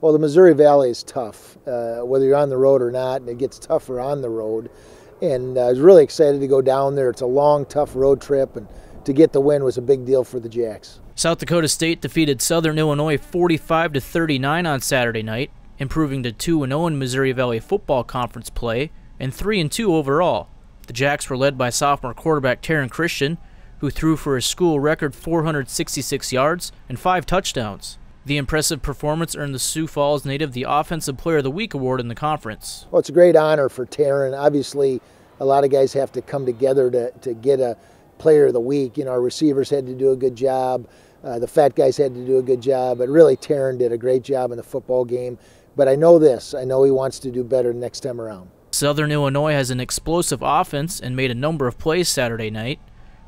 Well, the Missouri Valley is tough, uh, whether you're on the road or not, and it gets tougher on the road. And uh, I was really excited to go down there. It's a long, tough road trip, and to get the win was a big deal for the Jacks. South Dakota State defeated Southern Illinois 45 to 39 on Saturday night, improving to 2 0 in Missouri Valley Football Conference play and 3 2 overall. The Jacks were led by sophomore quarterback Taryn Christian, who threw for a school record 466 yards and five touchdowns. The impressive performance earned the Sioux Falls native the Offensive Player of the Week award in the conference. Well, it's a great honor for Taryn. Obviously, a lot of guys have to come together to, to get a Player of the Week. You know, our receivers had to do a good job. Uh, the fat guys had to do a good job, but really Taryn did a great job in the football game. But I know this, I know he wants to do better next time around. Southern Illinois has an explosive offense and made a number of plays Saturday night,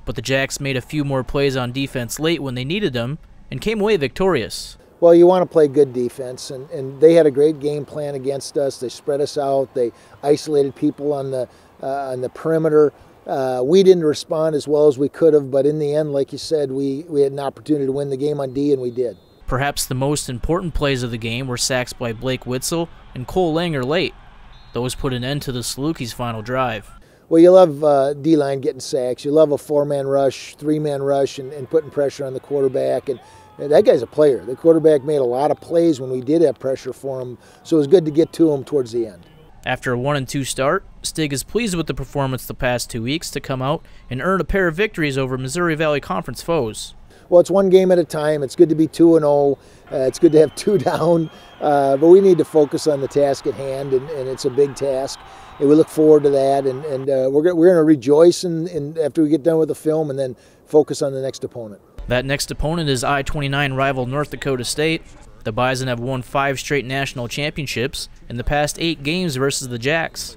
but the Jacks made a few more plays on defense late when they needed them and came away victorious. Well, you want to play good defense, and, and they had a great game plan against us. They spread us out. They isolated people on the uh, on the perimeter. Uh, we didn't respond as well as we could have, but in the end, like you said, we, we had an opportunity to win the game on D, and we did. Perhaps the most important plays of the game were sacks by Blake Witzel and Cole Langer late. Those put an end to the Salukis' final drive. Well, you love uh, D line getting sacks. You love a four man rush, three man rush, and, and putting pressure on the quarterback. And that guy's a player. The quarterback made a lot of plays when we did have pressure for him, so it was good to get to him towards the end. After a 1 and 2 start, Stig is pleased with the performance the past two weeks to come out and earn a pair of victories over Missouri Valley Conference foes. Well, it's one game at a time. It's good to be 2 and 0. Uh, it's good to have two down, uh, but we need to focus on the task at hand, and, and it's a big task. And we look forward to that, and, and uh, we're, we're going to rejoice in, in, after we get done with the film and then focus on the next opponent. That next opponent is I 29 rival North Dakota State. The Bison have won five straight national championships in the past eight games versus the Jacks.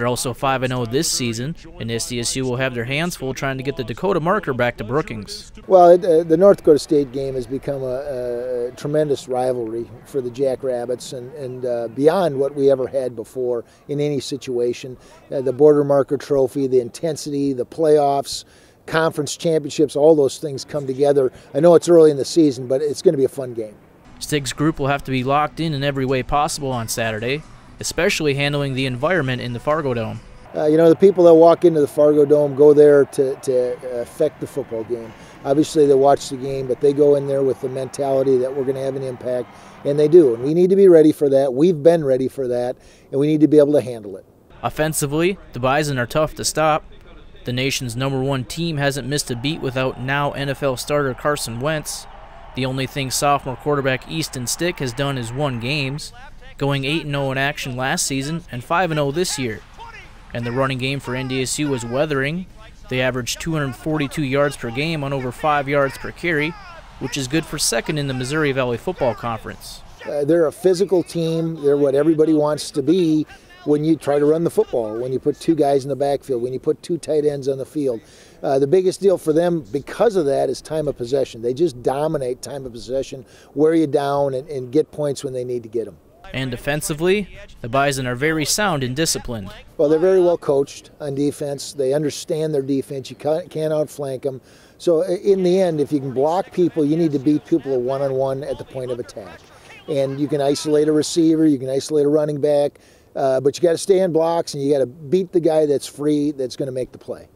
They're also 5 0 this season, and SDSU will have their hands full trying to get the Dakota marker back to Brookings. Well, uh, the North Dakota State game has become a, a tremendous rivalry for the Jackrabbits and, and uh, beyond what we ever had before in any situation. Uh, the border marker trophy, the intensity, the playoffs, conference championships, all those things come together. I know it's early in the season, but it's going to be a fun game. Stig's group will have to be locked in in every way possible on Saturday, especially handling the environment in the Fargo Dome. Uh, you know, the people that walk into the Fargo Dome go there to, to affect the football game. Obviously, they watch the game, but they go in there with the mentality that we're going to have an impact, and they do. And we need to be ready for that. We've been ready for that, and we need to be able to handle it. Offensively, the Bison are tough to stop. The nation's number one team hasn't missed a beat without now NFL starter Carson Wentz. The only thing sophomore quarterback Easton Stick has done is won games, going 8 0 in action last season and 5 0 this year. And the running game for NDSU was weathering. They averaged 242 yards per game on over 5 yards per carry, which is good for second in the Missouri Valley Football Conference. Uh, they're a physical team. They're what everybody wants to be when you try to run the football, when you put two guys in the backfield, when you put two tight ends on the field. Uh, the biggest deal for them because of that is time of possession. They just dominate time of possession, wear you down, and, and get points when they need to get them. And defensively, the Bison are very sound and disciplined. Well, they're very well coached on defense. They understand their defense. You can't, outflank them. So, in the end, if you can block people, you need to beat people one on one at the point of attack. And you can isolate a receiver, you can isolate a running back, uh, but you got to stay in blocks and you got to beat the guy that's free that's going to make the play.